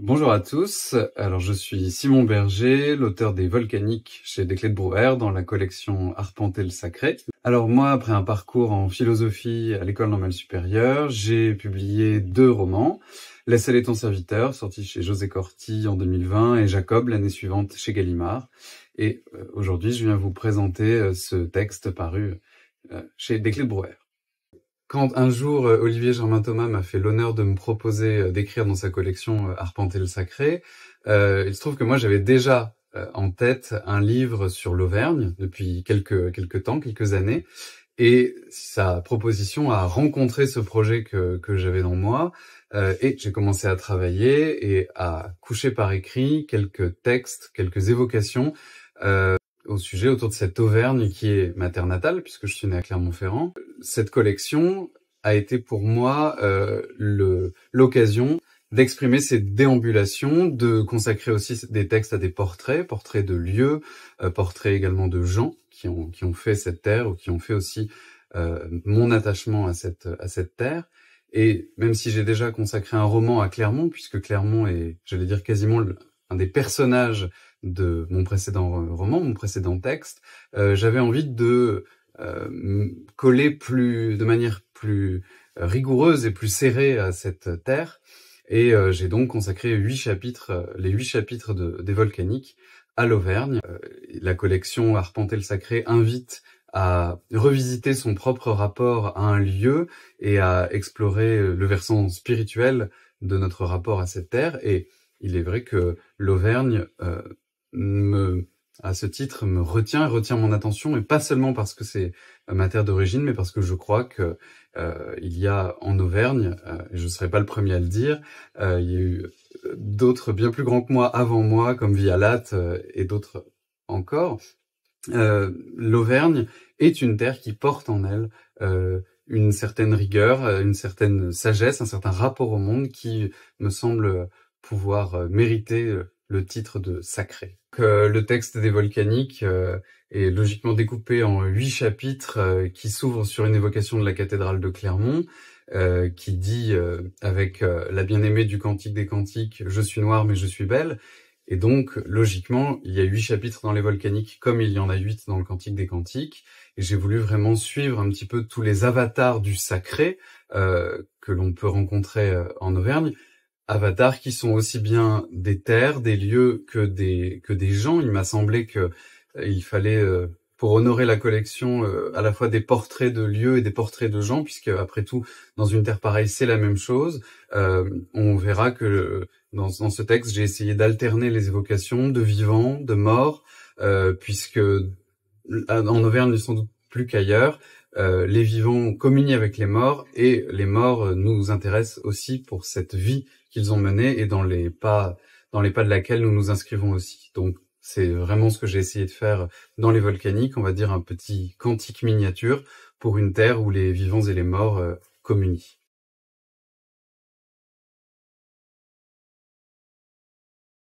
Bonjour à tous. Alors, je suis Simon Berger, l'auteur des Volcaniques chez Desclés de Brouwer dans la collection Arpenter le Sacré. Alors, moi, après un parcours en philosophie à l'école normale supérieure, j'ai publié deux romans. Laisse aller ton serviteur, sorti chez José Corti en 2020 et Jacob l'année suivante chez Gallimard. Et euh, aujourd'hui, je viens vous présenter euh, ce texte paru euh, chez Desclés de Brouwer. Quand un jour euh, Olivier Germain Thomas m'a fait l'honneur de me proposer euh, d'écrire dans sa collection euh, Arpenter le sacré, euh, il se trouve que moi j'avais déjà en tête un livre sur l'Auvergne depuis quelques quelques temps, quelques années, et sa proposition a rencontré ce projet que que j'avais dans moi, euh, et j'ai commencé à travailler et à coucher par écrit quelques textes, quelques évocations. Euh, au sujet autour de cette Auvergne qui est ma puisque je suis né à Clermont-Ferrand. Cette collection a été pour moi euh, l'occasion d'exprimer ces déambulations, de consacrer aussi des textes à des portraits, portraits de lieux, euh, portraits également de gens qui ont, qui ont fait cette terre ou qui ont fait aussi euh, mon attachement à cette, à cette terre. Et même si j'ai déjà consacré un roman à Clermont, puisque Clermont est, j'allais dire, quasiment un des personnages de mon précédent roman, mon précédent texte, euh, j'avais envie de euh, coller plus, de manière plus rigoureuse et plus serrée à cette terre. Et euh, j'ai donc consacré huit chapitres, les huit chapitres de, des volcaniques à l'Auvergne. la collection Arpenter le Sacré invite à revisiter son propre rapport à un lieu et à explorer le versant spirituel de notre rapport à cette terre. Et il est vrai que l'Auvergne euh, me, à ce titre, me retient, retient mon attention, et pas seulement parce que c'est ma terre d'origine, mais parce que je crois que euh, il y a en Auvergne, euh, et je ne serai pas le premier à le dire, euh, il y a eu d'autres bien plus grands que moi avant moi, comme Vialat euh, et d'autres encore. Euh, L'Auvergne est une terre qui porte en elle une certaine rigueur, une certaine sagesse, un certain rapport au monde qui me semble pouvoir mériter le titre de sacré. le texte des volcaniques euh, est logiquement découpé en huit chapitres euh, qui s'ouvrent sur une évocation de la cathédrale de Clermont, euh, qui dit avec la bien-aimée du Cantique des Cantiques, je suis noire mais je suis belle. Et donc, logiquement, il y a huit chapitres dans les volcaniques, comme il y en a huit dans le Cantique des Cantiques. Et j'ai voulu vraiment suivre un petit peu tous les avatars du sacré que l'on peut rencontrer en Auvergne, avatars qui sont aussi bien des terres, des lieux que des que des gens. Il m'a semblé que euh, il fallait euh, pour honorer la collection euh, à la fois des portraits de lieux et des portraits de gens, puisque après tout, dans une terre pareille, c'est la même chose. on verra que dans, dans ce texte, j'ai essayé d'alterner les évocations de vivants, de morts, puisque en Auvergne, sans doute plus qu'ailleurs, les vivants communient avec les morts et les morts nous intéressent aussi pour cette vie qu'ils ont mené et dans les pas dans les pas de laquelle nous nous inscrivons aussi. Donc c'est vraiment ce que j'ai essayé de faire dans les volcaniques, on va dire un petit cantique miniature pour une terre où les vivants et les morts euh, communient.